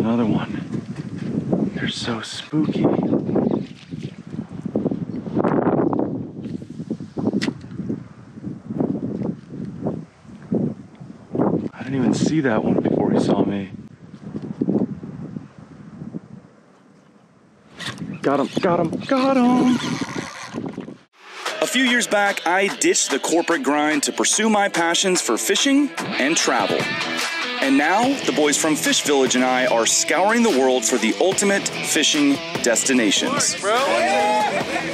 another one. They're so spooky. I didn't even see that one before he saw me. Got him, got him, got him. A few years back, I ditched the corporate grind to pursue my passions for fishing and travel. And now, the boys from Fish Village and I are scouring the world for the ultimate fishing destinations.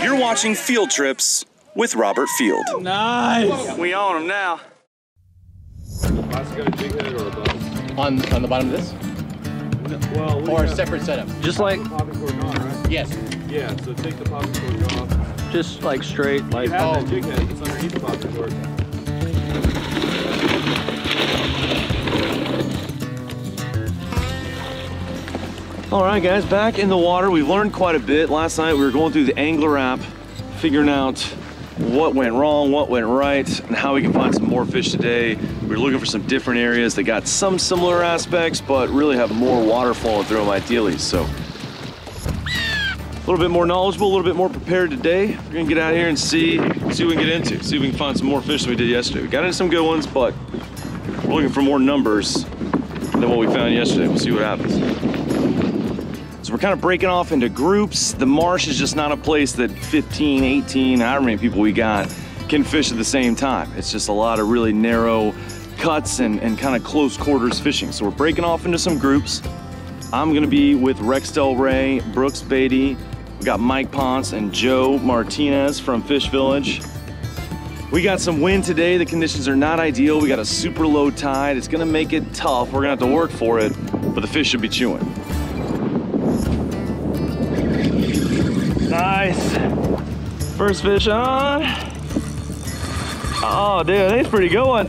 You're watching Field Trips with Robert Field. Nice. We own them now. On on the bottom of this? Well, Or a separate setup? just like popping cork on, right? Yes. Yeah, so take the popping cork off. just like straight like You have Oh. that jig head that's underneath the popping All right, guys, back in the water. We've learned quite a bit. Last night we were going through the ANGLR app, figuring out what went wrong, what went right, and how we can find some more fish today. We are looking for some different areas that got some similar aspects, but really have more water flowing through them ideally. So a little bit more knowledgeable, a little bit more prepared today. We're gonna get out here and see, see what we can get into, see if we can find some more fish than we did yesterday. We got into some good ones, but we're looking for more numbers than what we found yesterday. We'll see what happens. We're kind of breaking off into groups. The marsh is just not a place that 15, 18, however many people we got can fish at the same time. It's just a lot of really narrow cuts and, and kind of close quarters fishing. So we're breaking off into some groups. I'm gonna be with Rex Del Rey, Brooks Beatty, we got Mike Ponce and Joe Martinez from Fish Village. We got some wind today. The conditions are not ideal. We got a super low tide. It's gonna make it tough. We're gonna have to work for it, but the fish should be chewing. Nice. First fish on. Oh, dude, that's pretty good one.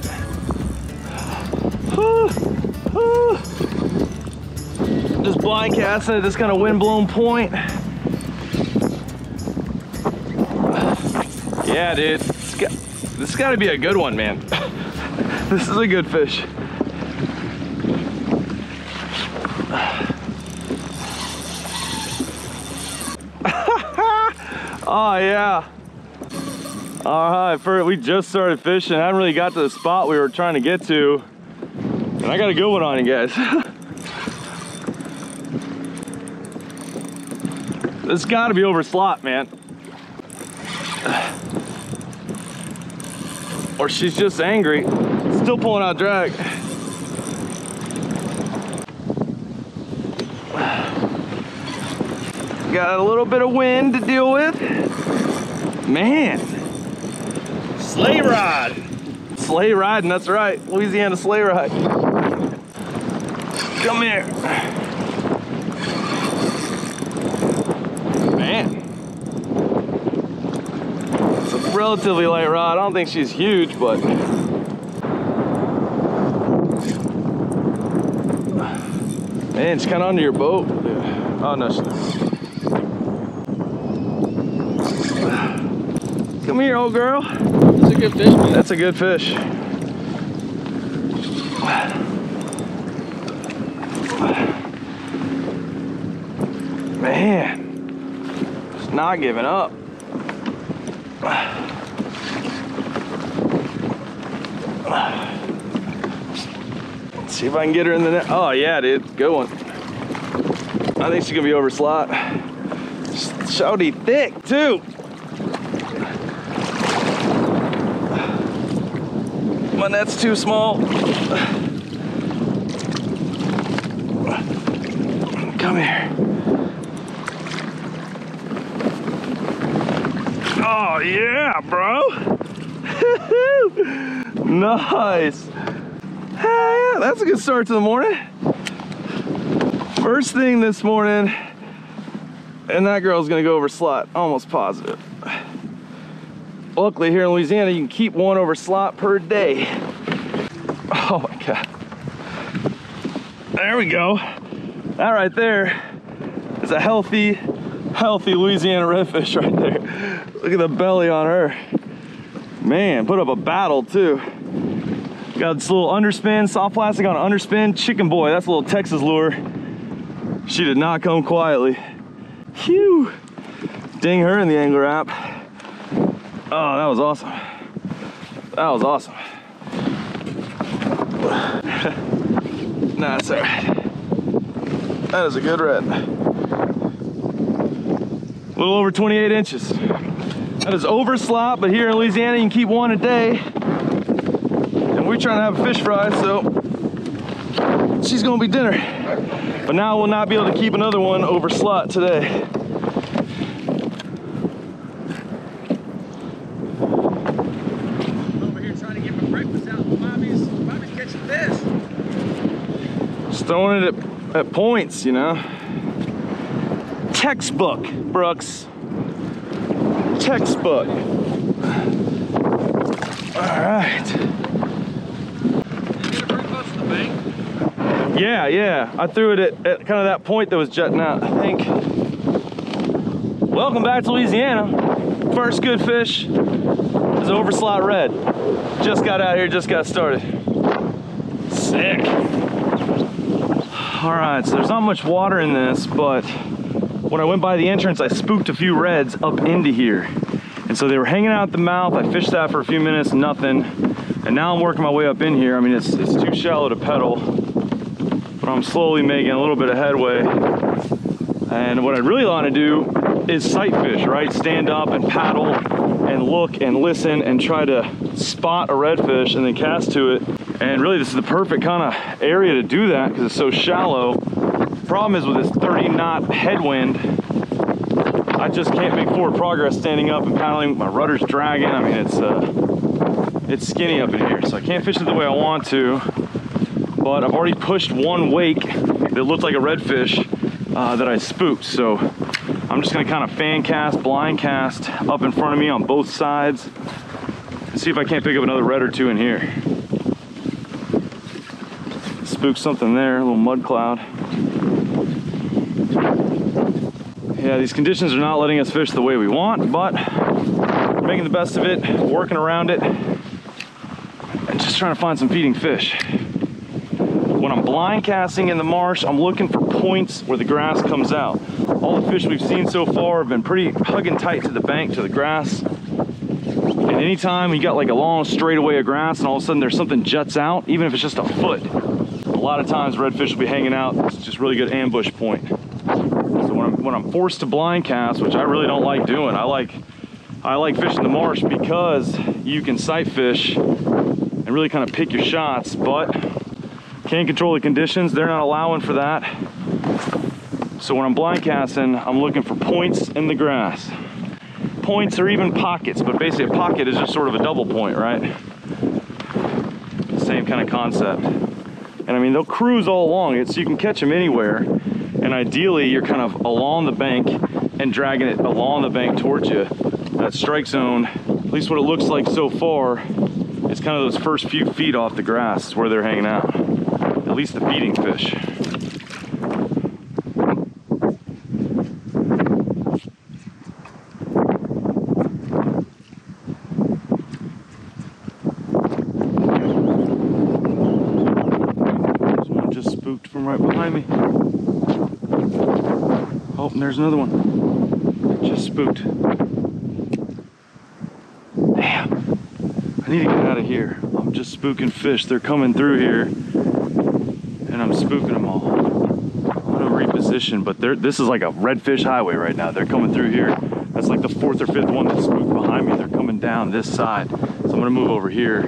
Just blind casting at this kind of wind blown point. Yeah, dude. Got, this got to be a good one, man. this is a good fish. Oh yeah. All right, we just started fishing. I haven't really got to the spot we were trying to get to. And I got a good one on you guys. this gotta be over slot, man. Or she's just angry. Still pulling out drag. Got a little bit of wind to deal with. Man. Sleigh ride. Sleigh riding, that's right. Louisiana sleigh ride. Come here. Man. It's a relatively light rod. I don't think she's huge, but. Man, she's kind of under your boat. Oh, no, she's not. Come here, old girl. That's a good fish, man. That's a good fish. Man, it's not giving up. Let's see if I can get her in the net. Oh yeah, dude, good one. I think she's gonna be over slot. Shouty thick too. My net's too small. Come here. Oh yeah, bro. nice. Hey, yeah, that's a good start to the morning. First thing this morning, and that girl's gonna go over slot, almost positive. Luckily here in Louisiana, you can keep one over slot per day. Oh my God. There we go. That right there is a healthy, healthy Louisiana redfish right there. Look at the belly on her. Man, put up a battle too. Got this little underspin, soft plastic on an underspin, chicken boy. That's a little Texas lure. She did not come quietly. Phew. Ding her in the ANGLR app. Oh, that was awesome. That was awesome. nah, that's all right. That is a good red. A little over 28 inches. That is over slot, but here in Louisiana, you can keep one a day. And we're trying to have a fish fry, so she's gonna be dinner. But now we'll not be able to keep another one over slot today. Over here trying to get my breakfast out. Bobby's, Bobby's catching fish. Just throwing it at, at points, you know. Textbook, Brooks. Textbook. All right. Yeah, yeah. I threw it at, at kind of that point that was jutting out, I think. Welcome back to Louisiana. First good fish is overslot red. Just got out here, just got started. Sick. All right, so there's not much water in this, but when I went by the entrance, I spooked a few reds up into here. And so they were hanging out the mouth. I fished that for a few minutes, nothing. And now I'm working my way up in here. I mean, it's, it's too shallow to pedal but I'm slowly making a little bit of headway. And what I really want to do is sight fish, right? Stand up and paddle and look and listen and try to spot a redfish and then cast to it. And really, this is the perfect kind of area to do that because it's so shallow. Problem is with this 30 knot headwind, I just can't make forward progress standing up and paddling. My rudder's dragging. I mean, it's uh, it's skinny up in here, so I can't fish it the way I want to but I've already pushed one wake that looked like a redfish uh, that I spooked. So I'm just gonna kind of fan cast, blind cast up in front of me on both sides and see if I can't pick up another red or two in here. Spook something there, a little mud cloud. Yeah, these conditions are not letting us fish the way we want, but making the best of it, working around it, and just trying to find some feeding fish. When I'm blind casting in the marsh, I'm looking for points where the grass comes out. All the fish we've seen so far have been pretty hugging tight to the bank, to the grass. And anytime you got like a long straightaway of grass and all of a sudden there's something juts out, even if it's just a foot, lot of times redfish will be hanging out. It's just really good ambush point. So when I'm, when I'm forced to blind cast, which I really don't like doing, I like I like fishing the marsh because you can sight fish and really kind of pick your shots, but can't control the conditions. They're not allowing for that. So when I'm blind casting, I'm looking for points in the grass. Points or even pockets, but basically a pocket is just sort of a double point, right? Same kind of concept. And I mean, they'll cruise all along it, so you can catch them anywhere. And ideally, you're kind of along the bank and dragging it along the bank towards you. That strike zone, at least what it looks like so far, is kind of those first few feet off the grass where they're hanging out. At least the feeding fish. There's one just spooked from right behind me. Oh, there's another one. Just spooked. Damn. I need to get out of here. I'm just spooking fish. They're coming through here and I'm spooking them all. I'm gonna reposition, but they're, this is like a redfish highway right now. They're coming through here. That's like the fourth or fifth one that's spooked behind me. They're coming down this side. So I'm gonna move over here.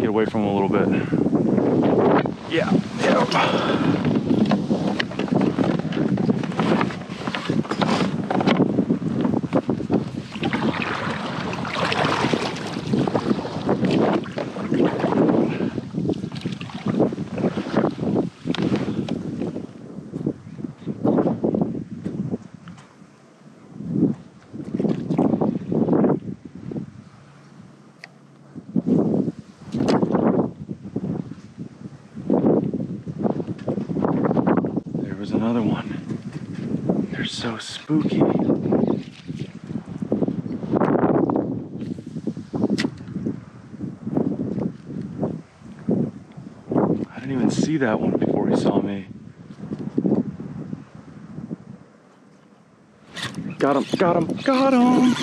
Get away from them a little bit. Yeah, yeah. another one. They're so spooky. I didn't even see that one before he saw me. Got him, got him, got him!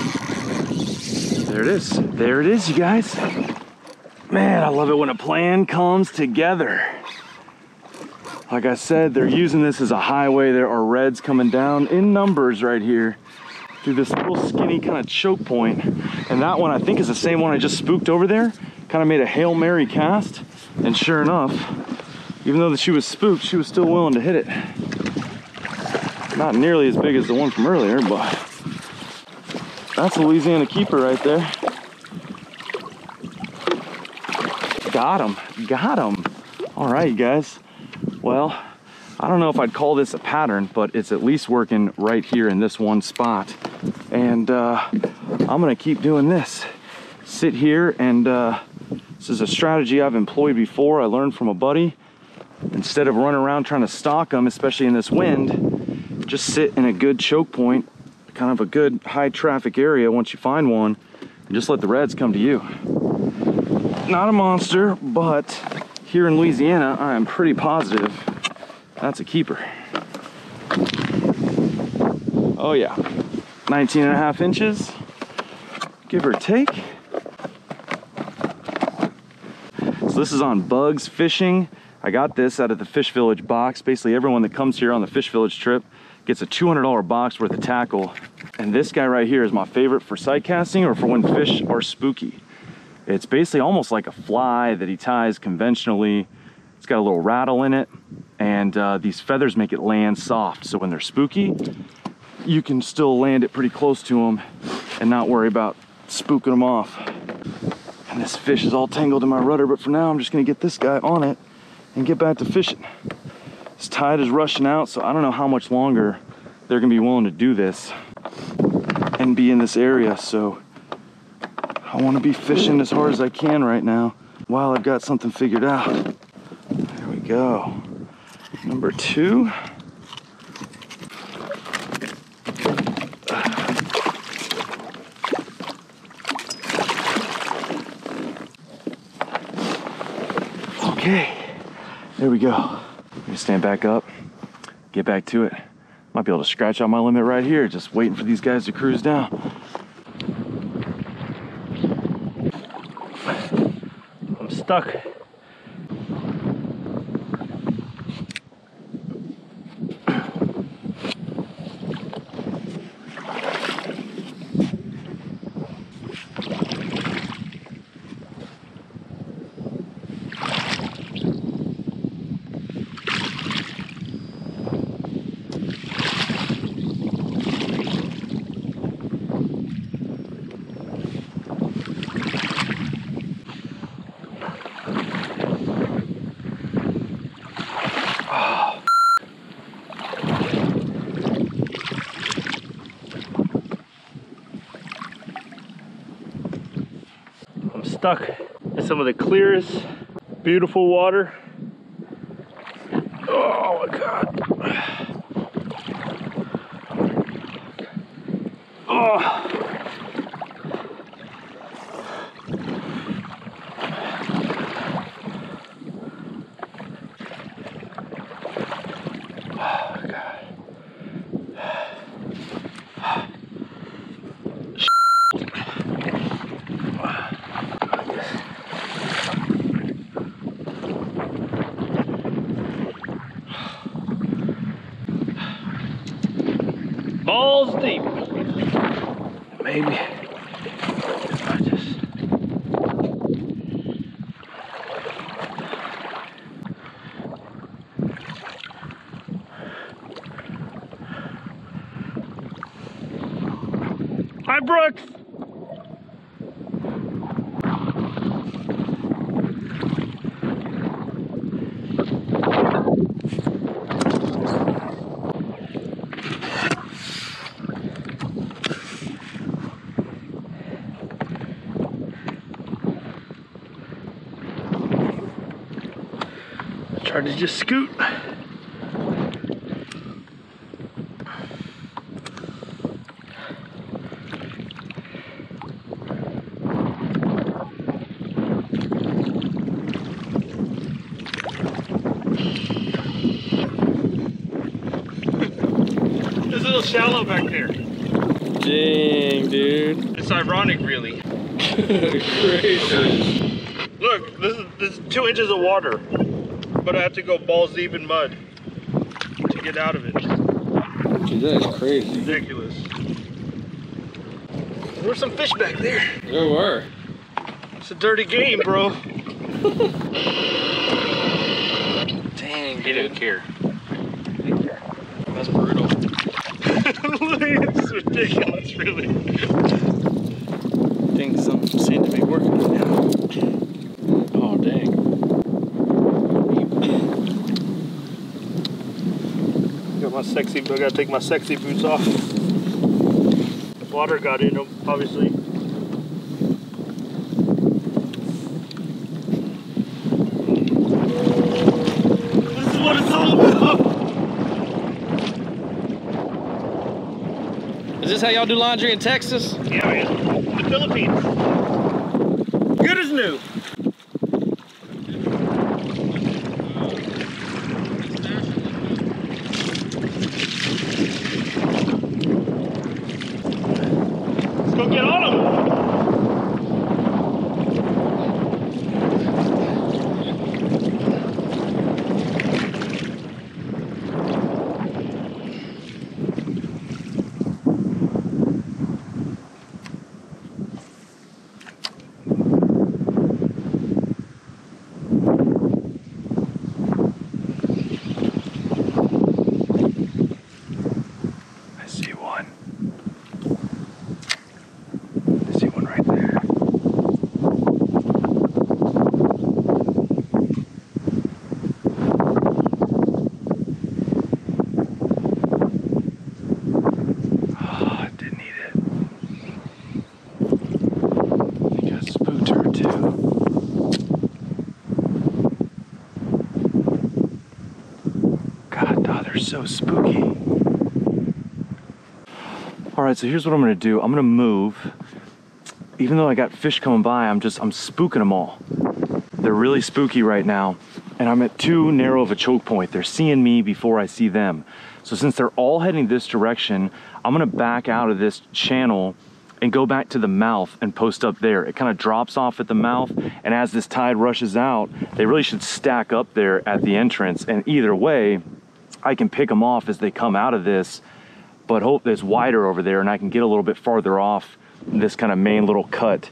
There it is, there it is, you guys. Man, I love it when a plan comes together. Like I said, they're using this as a highway. There are reds coming down in numbers right here through this little skinny kind of choke point. And that one I think is the same one I just spooked over there. Kind of made a Hail Mary cast. And sure enough, even though she was spooked, she was still willing to hit it. Not nearly as big as the one from earlier, but that's a Louisiana keeper right there. Got him, got him. All right, guys. Well, I don't know if I'd call this a pattern, but it's at least working right here in this one spot. And uh, I'm gonna keep doing this. Sit here and uh, this is a strategy I've employed before. I learned from a buddy. Instead of running around trying to stalk them, especially in this wind, just sit in a good choke point, kind of a good high traffic area once you find one, and just let the reds come to you. Not a monster, but here in Louisiana, I am pretty positive that's a keeper. Oh yeah, 19 and a half inches, give or take. So this is on Bugs Fishing. I got this out of the Fish Village box. Basically everyone that comes here on the Fish Village trip gets a $200 box worth of tackle. And this guy right here is my favorite for sight casting or for when fish are spooky. It's basically almost like a fly that he ties conventionally. It's got a little rattle in it and uh, these feathers make it land soft. So when they're spooky, you can still land it pretty close to them and not worry about spooking them off. And this fish is all tangled in my rudder, but for now I'm just gonna get this guy on it and get back to fishing. This tide is rushing out, so I don't know how much longer they're gonna be willing to do this and be in this area. So I wanna be fishing as hard as I can right now while I've got something figured out. There we go. Number two. Okay, there we go. Let me stand back up, get back to it. Might be able to scratch out my limit right here, just waiting for these guys to cruise down. I'm stuck. in some of the clearest, beautiful water. Oh my God. Oh. balls deep. Maybe if I just Hi Brooks! Try to just scoot. It's a little shallow back there. Dang, dude. It's ironic, really. Crazy. Look, this is this is two inches of water, but I have to go balls deep in mud to get out of it. Dude, that is crazy. Ridiculous. There's some fish back there. There were. It's a dirty game, bro. Dang, He didn't care. That's brutal. it's ridiculous, really. Think something seemed to be working now. Oh, dang. Got my sexy, I gotta take my sexy boots off. The water got in them, obviously. This is what it's all about. Is this how y'all do laundry in Texas? Yeah, man. The Philippines. Good as new. Let's go get on them. I see one. I see one right there. Oh, I didn't eat it. I think I spooked her too. God, dog, they're so spooky. All right, so here's what I'm gonna do. I'm gonna move. Even though I got fish coming by, I'm just, I'm spooking them all. They're really spooky right now. And I'm at too narrow of a choke point. They're seeing me before I see them. So since they're all heading this direction, I'm gonna back out of this channel and go back to the mouth and post up there. It kind of drops off at the mouth. And as this tide rushes out, they really should stack up there at the entrance. And either way, I can pick them off as they come out of this but hope it's wider over there and I can get a little bit farther off this kind of main little cut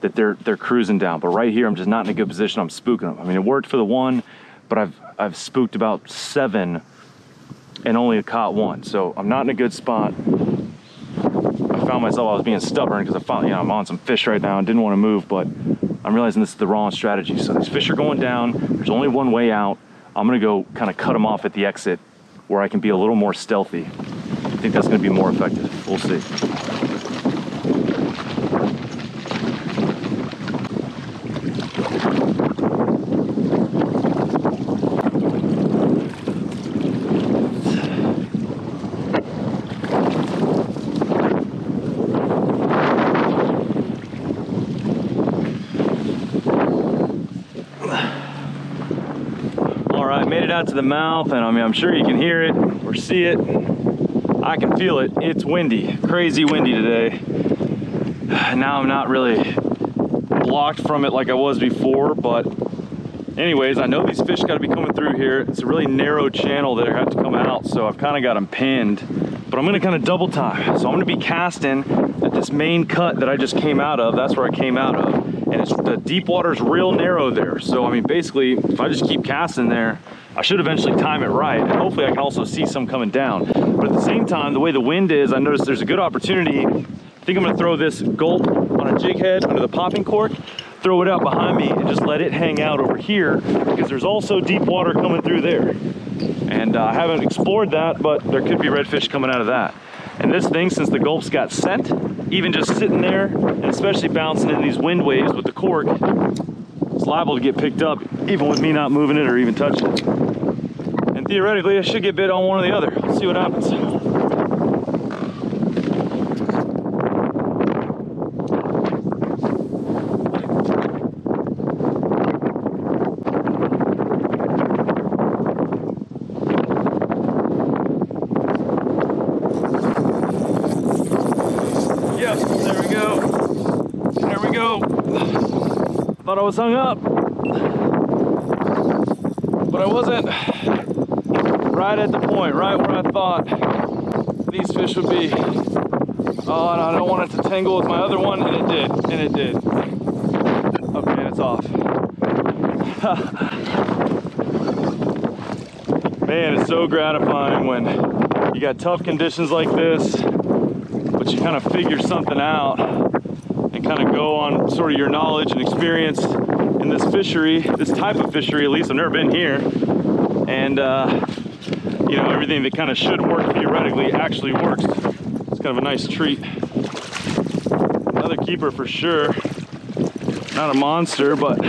that they're they're cruising down. But right here, I'm just not in a good position. I'm spooking them. I mean, it worked for the one, but I've I've spooked about seven and only caught one. So I'm not in a good spot. I found myself I was being stubborn because I found you know I'm on some fish right now and didn't want to move, but I'm realizing this is the wrong strategy. So these fish are going down. There's only one way out. I'm gonna go kind of cut them off at the exit where I can be a little more stealthy. I think that's going to be more effective. We'll see. All right, made it out to the mouth, and I mean, I'm sure you can hear it or see it. I can feel it. It's windy, crazy windy today. Now I'm not really blocked from it like I was before, but anyways, I know these fish got to be coming through here. It's a really narrow channel that have to come out, so I've kind of got them pinned. But I'm gonna kind of double time. So I'm gonna be casting at this main cut that I just came out of. That's where I came out of. And it's the deep water's real narrow there. So I mean, basically, if I just keep casting there, I should eventually time it right. And hopefully I can also see some coming down. But at the same time, the way the wind is, I noticed there's a good opportunity. I think I'm gonna throw this gulp on a jig head under the popping cork, throw it out behind me and just let it hang out over here because there's also deep water coming through there. And uh, I haven't explored that, but there could be redfish coming out of that. And this thing, since the gulp's got scent, even just sitting there, and especially bouncing in these wind waves with the cork, it's liable to get picked up, even with me not moving it or even touching it theoretically, I should get bit on one or the other. Let's see what happens. Yep, there we go. There we go. Thought I was hung up, but I wasn't right at the point, right where I thought these fish would be. Oh, and I don't want it to tangle with my other one, and it did, and it did. Okay, it's off. Man, it's so gratifying when you got tough conditions like this, but you kind of figure something out and kind of go on sort of your knowledge and experience in this fishery, this type of fishery at least. I've never been here. And, uh, you know, everything that kind of should work theoretically actually works. It's kind of a nice treat. Another keeper for sure. Not a monster, but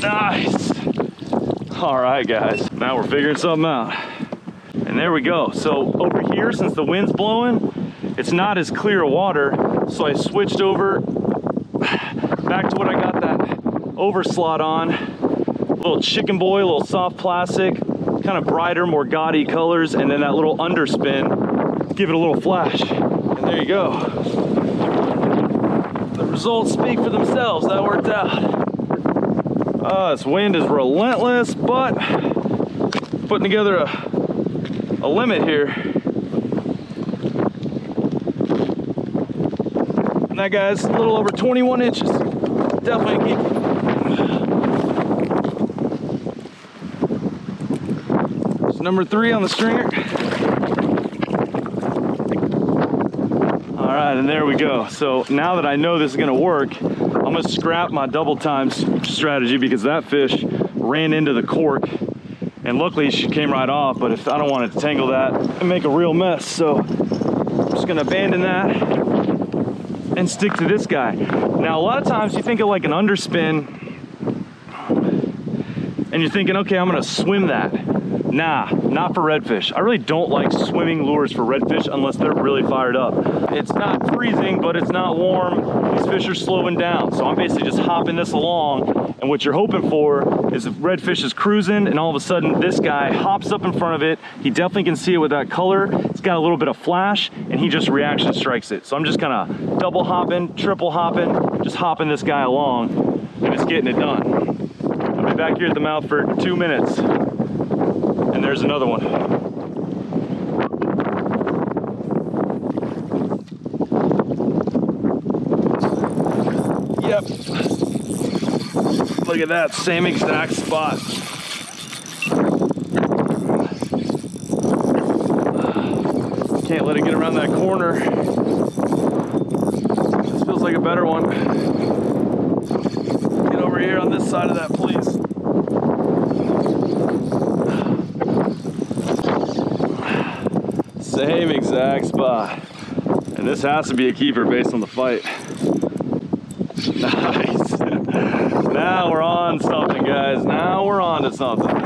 nice. All right, guys. Now we're figuring something out. And there we go. So over here, since the wind's blowing, it's not as clear water. So I switched over back to what I got that overslot on. A little chicken boy, a little soft plastic, kind of brighter, more gaudy colors, and then that little underspin, give it a little flash. And there you go. The results speak for themselves. That worked out. Uh, this wind is relentless, but putting together a, a limit here. And that guy's a little over 21 inches. Definitely keeper. It's number three on the stringer. All right, and there we go. So now that I know this is gonna work, I'm gonna scrap my double times strategy because that fish ran into the cork and luckily she came right off, but if I don't want to tangle that and make a real mess, so I'm just gonna abandon that and stick to this guy. Now, a lot of times you think of like an underspin and you're thinking, okay, I'm gonna swim that. Nah, not for redfish. I really don't like swimming lures for redfish unless they're really fired up. It's not freezing, but it's not warm. These fish are slowing down. So I'm basically just hopping this along. And what you're hoping for is if redfish is cruising and all of a sudden this guy hops up in front of it, he definitely can see it with that color. It's got a little bit of flash and he just reaction strikes it. So I'm just kind of double hopping, triple hopping, just hopping this guy along and it's getting it done. I'll be back here at the mouth for two minutes. There's another one. Yep. Look at that, same exact spot. Can't let it get around that corner. This feels like a better one. Get over here on this side of that, please. Same exact spot. And this has to be a keeper based on the fight. Nice. now we're on something, guys. Now we're on to something.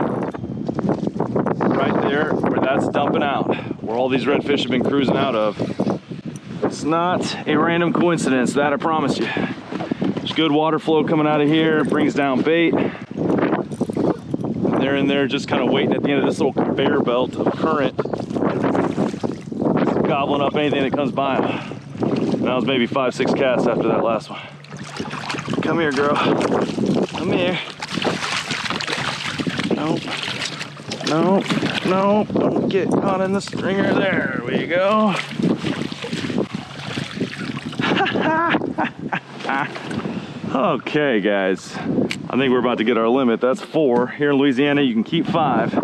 Right there where that's dumping out, where all these redfish have been cruising out of. It's not a random coincidence, that I promise you. There's good water flow coming out of here, brings down bait. And they're in there just kind of waiting at the end of this little conveyor belt of current gobbling up anything that comes by them. And that was maybe five, six casts after that last one. Come here, girl. Come here. Nope. Nope. Nope. Don't get caught in the stringer. There we go. okay, guys. I think we're about to get our limit. That's four. Here in Louisiana, you can keep five.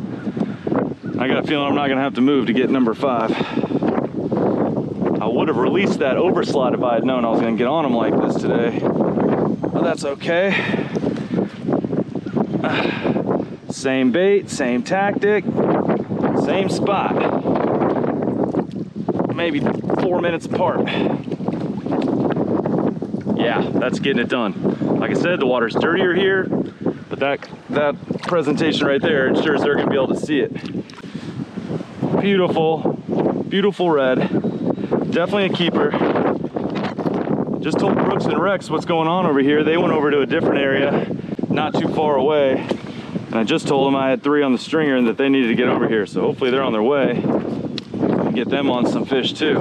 I got a feeling I'm not gonna have to move to get number five. Released that overslot if I had known I was gonna get on them like this today. But that's okay. Same bait, same tactic, same spot. Maybe four minutes apart. Yeah, that's getting it done. Like I said, the water's dirtier here, but that, that presentation right there ensures they're gonna be able to see it. Beautiful, beautiful red. Definitely a keeper. Just told Brooks and Rex what's going on over here. They went over to a different area, not too far away. And I just told them I had three on the stringer and that they needed to get over here. So hopefully they're on their way. And get them on some fish too.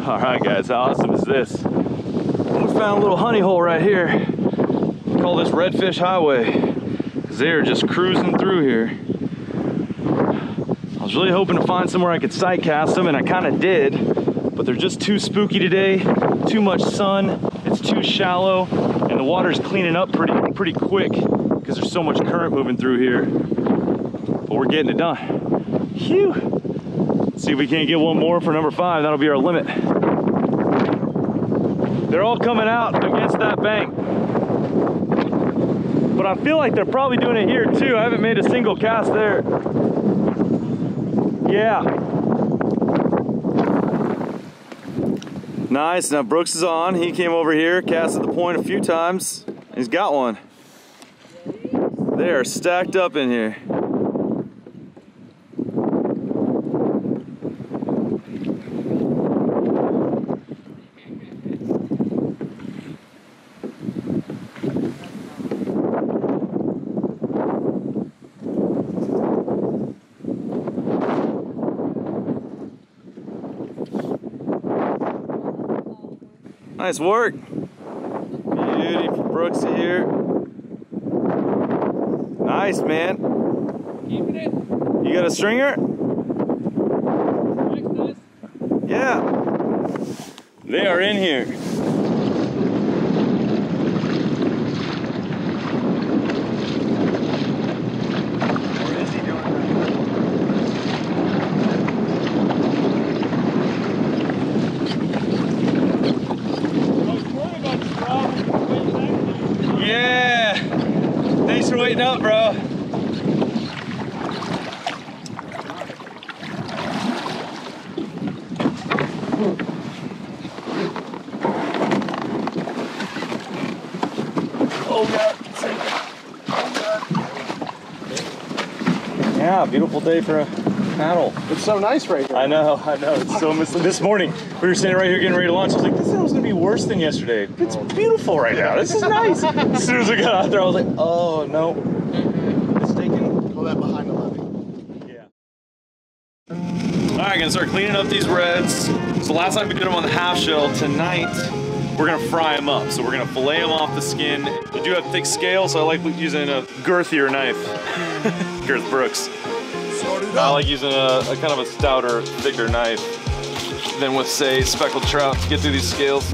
All right, guys, how awesome is this? We found a little honey hole right here. Call this Redfish Highway. They're just cruising through here. I was really hoping to find somewhere I could sight cast them, and I kind of did, but they're just too spooky today. Too much sun. It's too shallow, and the water's cleaning up pretty pretty quick because there's so much current moving through here. But we're getting it done. Phew. See if we can't get one more for number five. That'll be our limit. They're all coming out against that bank. But I feel like they're probably doing it here too. I haven't made a single cast there. Yeah. Nice. Now Brooks is on. He came over here, casted the point a few times. He's got one. They are stacked up in here. Nice work. Beauty for Brooksy here. Nice, man. Keeping it. You got a stringer? Yeah. They are in here. Yeah. Thanks for waiting up, bro. Oh god. Yeah, beautiful day for a paddle. It's so nice right here. I know, I know. It's so mis- This morning, we were standing right here getting ready to launch. I was like, this was gonna be worse than yesterday. It's beautiful right now. This is nice. as soon as we got out there, I was like, oh no. Mistaken. Pull that behind the levee. Yeah. All right, gonna start cleaning up these reds. So last time we did them on the half shell. Tonight, we're gonna fry them up. So we're gonna fillet them off the skin. They do have thick scale, so I like using a girthier knife. Girth Brooks. I like using a, a kind of a stouter, thicker knife than with, say, speckled trout to get through these scales.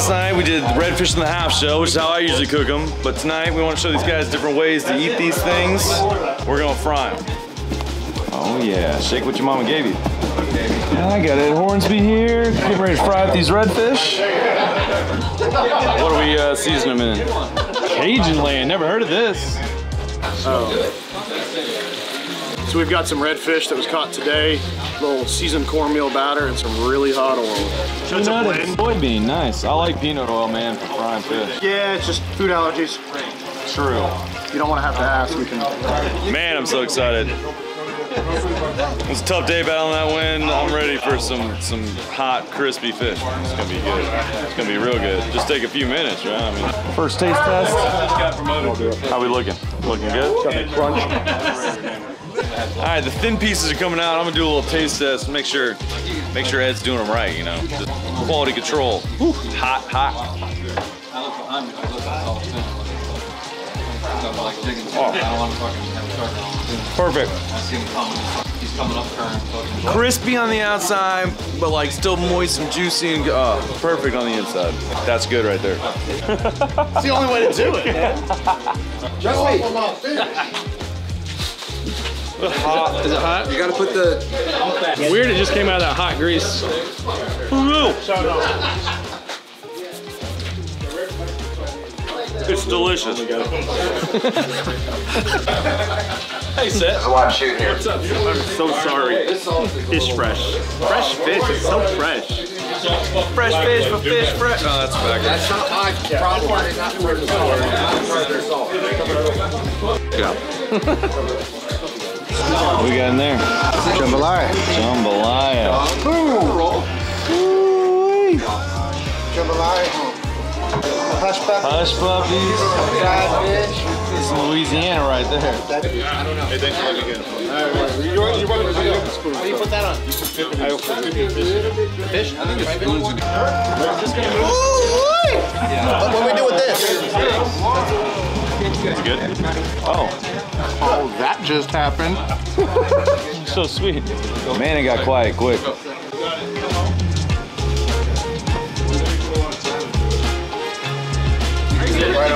Last night we did redfish in the half shell, which is how I usually cook them. But tonight we want to show these guys different ways to eat these things. We're gonna fry them. Oh yeah, shake what your mama gave you. I got Ed Hornsby here, getting ready to fry up these redfish. What are we uh, seasoning them in? Cajun land, never heard of this. So we've got some redfish that was caught today, a little seasoned cornmeal batter, and some really hot oil. So it's a Peanut and blend. soybean, nice. I like peanut oil, man, for frying fish. Yeah, it's just food allergies. True. You don't want to have to ask. We can. Man, I'm so excited. It's a tough day battling that wind. I'm ready for some some hot, crispy fish. It's gonna be good. It's gonna be real good. Just take a few minutes, right? I mean, first taste test. How we looking? Looking good. Crunch. All right, the thin pieces are coming out. I'm gonna do a little taste test. Make sure, make sure Ed's doing them right. You know, just quality control. Whew, hot, hot. Oh. Perfect. I see him coming. He's coming up current. Crispy on the outside, but like still moist and juicy and uh, perfect on the inside. That's good right there. It's the only way to do it. Hot. Is it hot? You gotta put the. Weird, it just came out of that hot grease. It's delicious. Hey, Seth. There's a lot of shooting here. I'm so sorry. Fish fresh. Fresh fish is so fresh. Fresh fish for fish fresh. Oh, that's back. That's not my problem. It's not where the salt. It's What we got in there? Jambalaya. Jambalaya. Jambalaya. Hush puppy. Hush puppies. Fried fish. It's Louisiana right there. Hey, thanks for get it. You're, you're welcome to pick it up the spoon. How do you put that on? You just dip it in fish. What do we do with this? It's good. Oh, Oh, that just happened. so sweet. Man, it got quiet quick.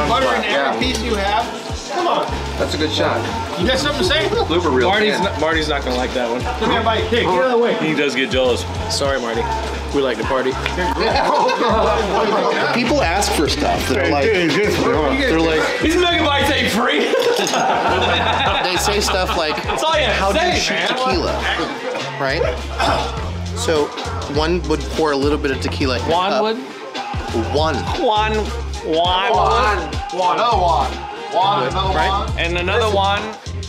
Butter in every piece you have. Come on. That's a good shot. You got something to say? Blooper reel. Marty's not, Marty's not gonna like that one. Give me a bite. Hey, get out of the way. He does get jealous. Sorry, Marty. We like to party. People ask for stuff. They're like, they're like, These megabytes ain't free. they say stuff like, That's all you have how do you shoot tequila? Right? So one would pour a little bit of tequila. in a Juan cup. would? One. Juan. Juan. One. Another one. One. Another Right? one. And another one.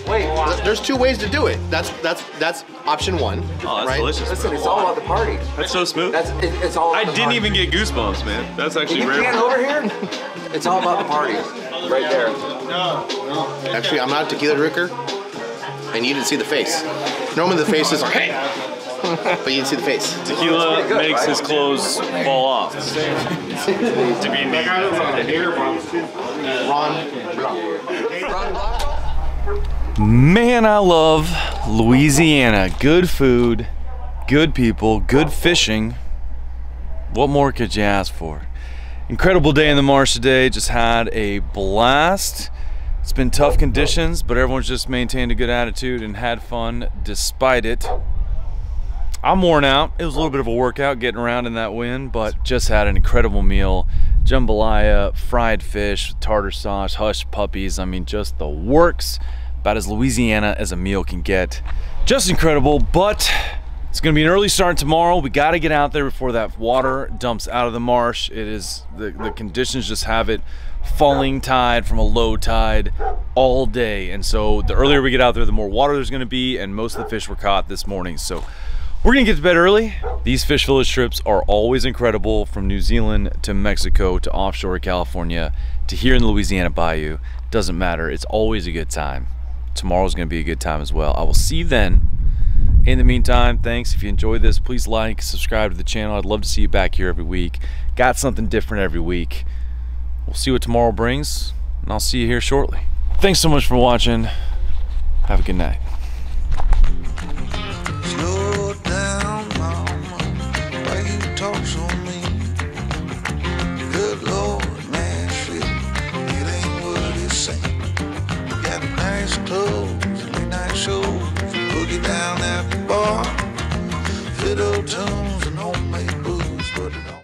Wait. There's two ways to do it. That's that's that's option one. Oh, that's right? delicious. Listen, it's all about the party. That's so smooth. That's it, it's all. About I the didn't party. even get goosebumps, man. That's actually You rare. can't over here. It's all about the party. Right there. No. Actually, I'm not a tequila drinker, and you didn't see the face. Normally the face is like, hey, but you didn't see the face. Tequila good, makes right? his clothes fall off. to be neat. Man, I love Louisiana. Good food, good people, good fishing. What more could you ask for? Incredible day in the marsh today. Just had a blast. It's been tough conditions, but everyone's just maintained a good attitude and had fun despite it. I'm worn out. It was a little bit of a workout getting around in that wind, but just had an incredible meal. Jambalaya, fried fish, tartar sauce, hush puppies. I mean, just the works. About as Louisiana as a meal can get. Just incredible, but it's gonna be an early start tomorrow. We gotta get out there before that water dumps out of the marsh. It is, the, the conditions just have it falling tide from a low tide all day. And so the earlier we get out there, the more water there's gonna be, and most of the fish were caught this morning. So we're gonna get to bed early. These Fish Village trips are always incredible from New Zealand to Mexico to offshore California to here in the Louisiana Bayou. Doesn't matter, it's always a good time. Tomorrow's gonna be a good time as well. I will see you then. In the meantime, thanks. If you enjoyed this, please like, subscribe to the channel. I'd love to see you back here every week. Got something different every week. We'll see what tomorrow brings, and I'll see you here shortly. Thanks so much for watching. Have a good night. Bar, fiddle tunes and homemade booze, but it all.